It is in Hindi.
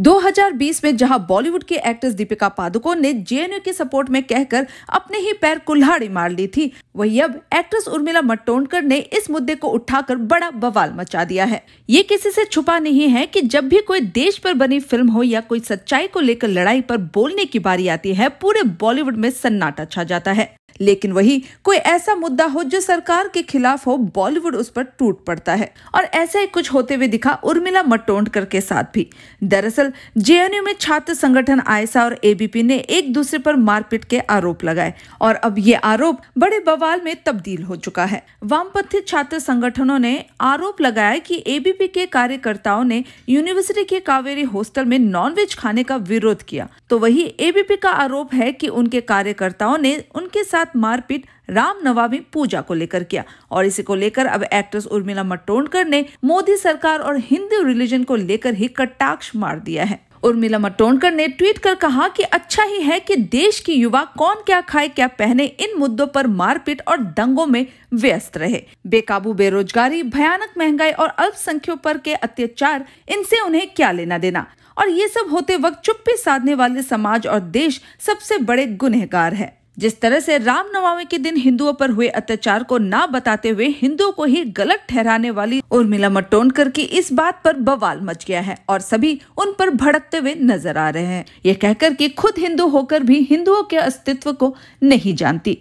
2020 में जहाँ बॉलीवुड की एक्ट्रेस दीपिका पादुकोण ने जेएनयू के सपोर्ट में कहकर अपने ही पैर कुल्हाड़ी मार ली थी, वही अब एक्ट्रेस उर्मिला मटोनकर ने इस मुद्दे को उठाकर बड़ा बवाल मचा दिया है। ये किसी से छुपा नहीं है कि जब भी कोई देश पर बनी फ़िल्म हो या कोई सच्चाई को लेकर लड़ाई पर बोलने की बारी आती है, पूरे बॉलीवुड में सन्नाटा छा जाता है। लेकिन वही कोई ऐसा मुद्दा हो जो सरकार के खिलाफ हो, बॉलीवुड उस पर टूट पड़ता है। और ऐसा ही कुछ होते हुए दिखा उर्मिला मटोंडकर के साथ भी। दरअसल जेएनयू में छात्र संगठन आयसा और एबीपी ने एक दूसरे पर मारपीट के आरोप लगाए और अब ये आरोप बड़े बवाल में तब्दील हो चुका है। वामपंथी छात्र संगठनों ने आरोप लगाया कि एबीपी के कार्यकर्ताओं ने यूनिवर्सिटी के कावेरी हॉस्टल में नॉनवेज खाने का विरोध किया। तो वही एबीपी का आरोप है कि उनके कार्यकर्ताओं ने उनके साथ मारपीट रामनवमी पूजा को लेकर किया और इसी को लेकर अब एक्ट्रेस उर्मिला मटोनकर ने मोदी सरकार और हिंदू रिलीजन को लेकर ही कटाक्ष मार दिया है। उर्मिला मटोनकर ने ट्वीट कर कहा कि अच्छा ही है कि देश की युवा कौन क्या खाए, क्या पहने, इन मुद्दों पर मारपीट और दंगों में व्यस्त रहे। बेकाबू, बेरोजगारी, भयानक महँगाई और अल्पसंख्यकों पर के अत्याचार, इनसे उन्हें क्या लेना देना? और ये सब होते वक्त चुप्पी साधने वाले समाज और देश सबसे बड़े गुनहगार है। जिस तरह से रामनवमी के दिन हिंदुओं पर हुए अत्याचार को ना बताते हुए हिंदुओं को ही गलत ठहराने वाली उर्मिला मटोनकर की इस बात पर बवाल मच गया है और सभी उन पर भड़कते हुए नज़र आ रहे हैं। ये कहकर कि खुद हिंदू होकर भी हिंदुओं के अस्तित्व को नहीं जानती।